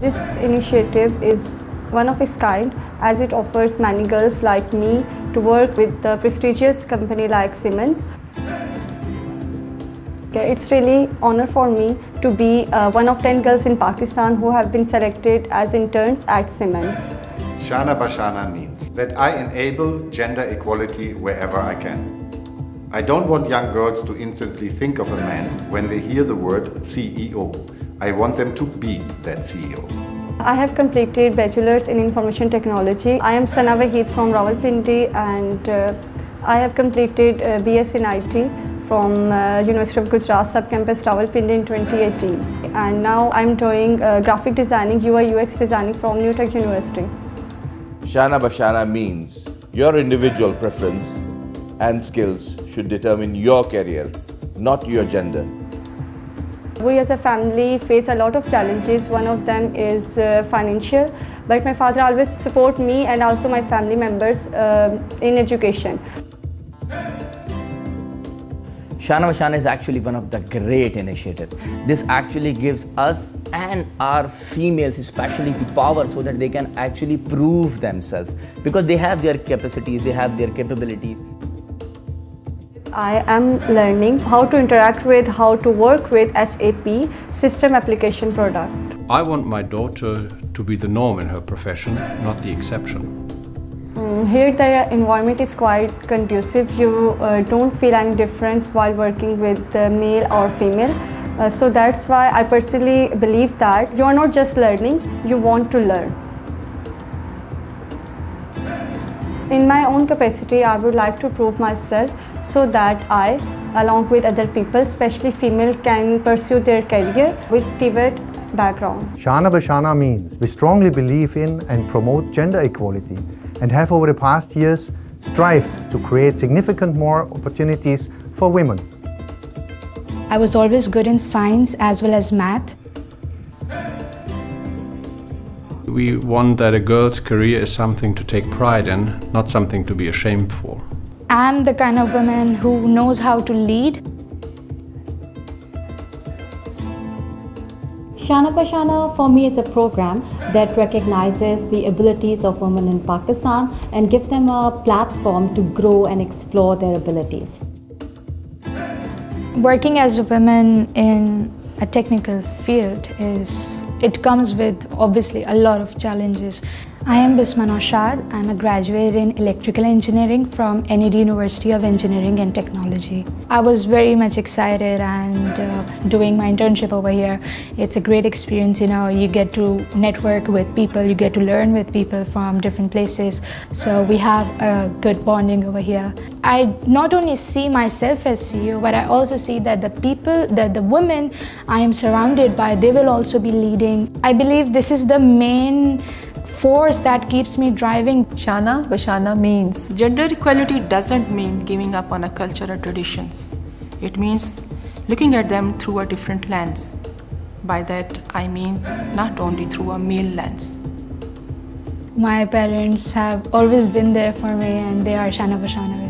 This initiative is one of its kind as it offers many girls like me to work with a prestigious company like Siemens. It's really an honor for me to be uh, one of 10 girls in Pakistan who have been selected as interns at Siemens. Shana Bashana means that I enable gender equality wherever I can. I don't want young girls to instantly think of a man when they hear the word CEO. I want them to be that CEO. I have completed Bachelor's in Information Technology. I am Sana Wahid from Rawalpindi and uh, I have completed uh, BS in IT from uh, University of Gujrat Subcampus Rawalpindi in 2018. And now I'm doing uh, graphic designing, UI UX designing from New Tech University. Shana Bashana means your individual preference and skills should determine your career, not your gender. We as a family face a lot of challenges. One of them is uh, financial, but my father always support me and also my family members uh, in education. Shana Bashana is actually one of the great initiatives. This actually gives us and our females especially the power so that they can actually prove themselves because they have their capacities, they have their capabilities. I am learning how to interact with, how to work with SAP system application product. I want my daughter to be the norm in her profession, not the exception. Mm, here the environment is quite conducive. You uh, don't feel any difference while working with uh, male or female. Uh, so that's why I personally believe that you are not just learning, you want to learn. In my own capacity, I would like to prove myself so that I, along with other people, especially female, can pursue their career with TVET background. Shana Bashana means we strongly believe in and promote gender equality and have over the past years strived to create significant more opportunities for women. I was always good in science as well as math. We want that a girl's career is something to take pride in, not something to be ashamed for. I'm the kind of woman who knows how to lead. Shana Bashana for me is a program that recognizes the abilities of women in Pakistan and gives them a platform to grow and explore their abilities. Working as a woman in a technical field is it comes with obviously a lot of challenges. I am Bisma Naushad. I'm a graduate in electrical engineering from NED University of Engineering and Technology. I was very much excited and uh, doing my internship over here. It's a great experience, you know, you get to network with people, you get to learn with people from different places. So we have a good bonding over here. I not only see myself as CEO, but I also see that the people, that the women I am surrounded by, they will also be leading. I believe this is the main force that keeps me driving. Shana Bashana means gender equality doesn't mean giving up on a culture or traditions. It means looking at them through a different lens. By that, I mean not only through a male lens. My parents have always been there for me and they are Shana Bashana.